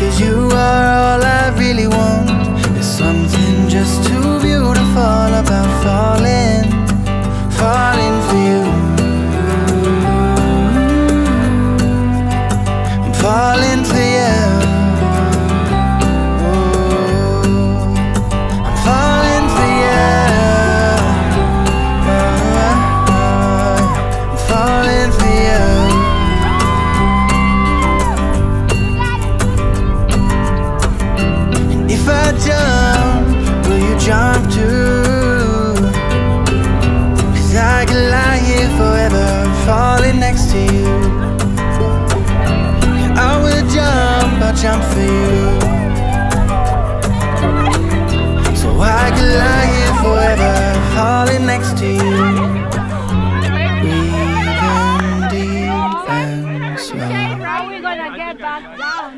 Cause you here forever, falling next to you. I will jump, I'll jump for you. So I could lie here forever, falling next to you. Breathing deep and slow. How are we gonna get back down?